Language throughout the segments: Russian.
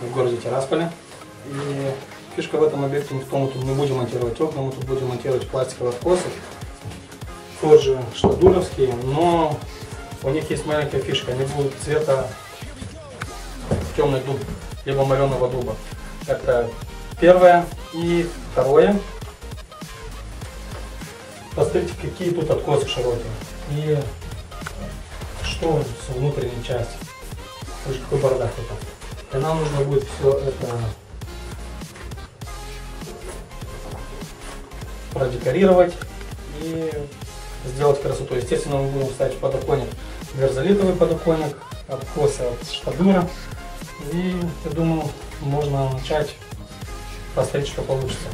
в городе Тирасполе. И фишка в этом объекте не в том, что мы будем монтировать окна, мы тут будем монтировать пластиковые откосы, тоже штадуровские, но у них есть маленькая фишка, они будут цвета темный дуб, либо мореного дуба. Это первое. И второе. Посмотрите, какие тут откосы широкие. И что с внутренней части. Слушай, какой бардак это. И нам нужно будет все это продекорировать и сделать красоту. Естественно, мы будем ставить подоконник верзолитовый подоконник, откосы от штабира. И я думаю, можно начать посмотреть, что получится.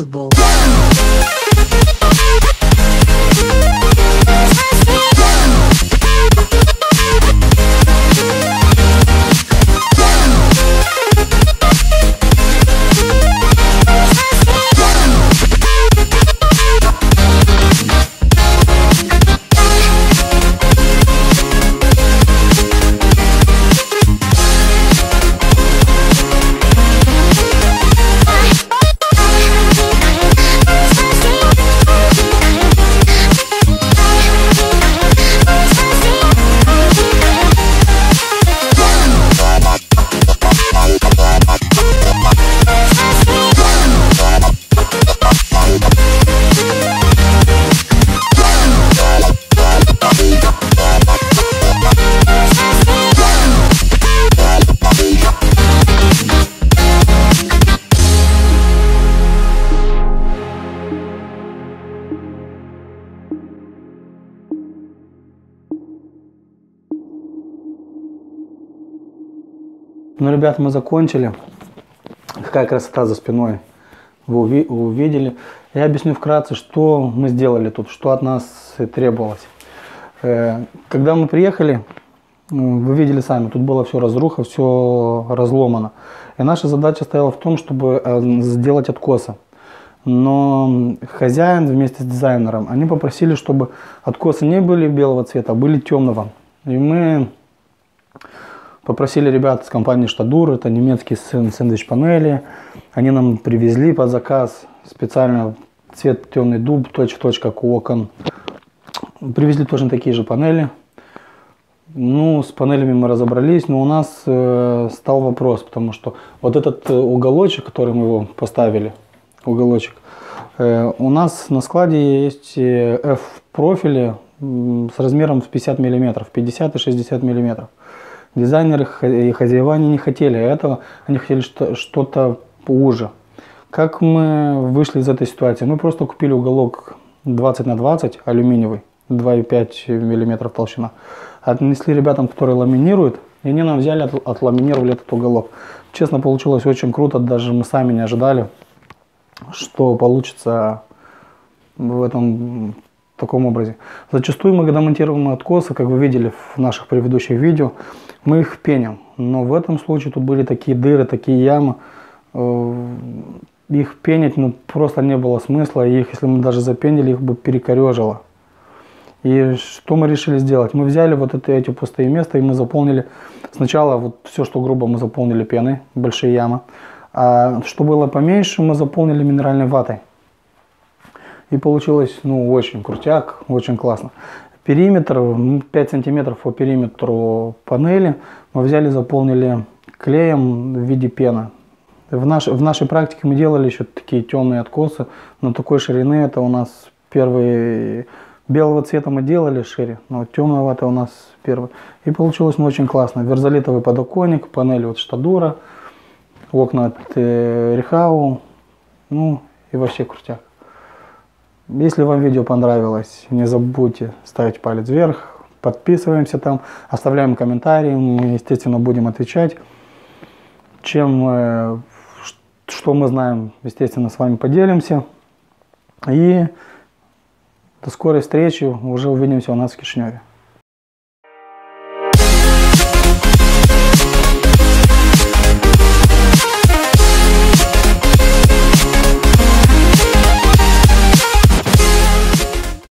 possible Ну, ребят, мы закончили. Какая красота за спиной. Вы уви- увидели. Я объясню вкратце, что мы сделали тут, что от нас требовалось. Э, Когда мы приехали, вы видели сами, тут было все разруха, все разломано. И наша задача стояла в том, чтобы э, сделать откосы. Но хозяин вместе с дизайнером, они попросили, чтобы откосы не были белого цвета, а были темного. И мы Попросили ребят с компании Штадур, это немецкие сэн- сэндвич-панели. Они нам привезли под заказ специально цвет темный дуб, точь в точь, как у окон. Привезли точно такие же панели. Ну, с панелями мы разобрались, но у нас э, стал вопрос, потому что вот этот э, уголочек, который мы его поставили, уголочек, э, у нас на складе есть э, F-профили с размером в 50 миллиметров, 50 и 60 миллиметров. Дизайнеры и хозяева они не хотели этого, они хотели что- что-то уже. Как мы вышли из этой ситуации? Мы просто купили уголок 20 на 20 алюминиевый, 2,5 миллиметров толщина. Отнесли ребятам, которые ламинируют, и они нам взяли, от- отламинировали этот уголок. Честно, получилось очень круто, даже мы сами не ожидали, что получится в этом таком образе. Зачастую мы, когда монтируем откосы, как вы видели в наших предыдущих видео, мы их пеним. Но в этом случае тут были такие дыры, такие ямы. Э, их пенить ну, просто не было смысла. Их, если мы даже запенили, их бы перекорежило. И что мы решили сделать? Мы взяли вот это, эти пустые места и мы заполнили сначала вот все, что грубо, мы заполнили пеной, большие ямы. А что было поменьше, мы заполнили минеральной ватой. И получилось, ну, очень крутяк, очень классно. Периметр, 5 сантиметров по периметру панели мы взяли, заполнили клеем в виде пены. В, наш, в нашей практике мы делали еще такие темные откосы, но такой ширины это у нас первый белого цвета мы делали шире, но темного это у нас первый. И получилось ну, очень классно. Верзолитовый подоконник, панель от Штадура, окна от э, Рихау, ну и вообще крутяк. Если вам видео понравилось, не забудьте ставить палец вверх, подписываемся там, оставляем комментарии, мы, естественно, будем отвечать. Чем, э, что мы знаем, естественно, с вами поделимся. И до скорой встречи, уже увидимся у нас в Кишиневе.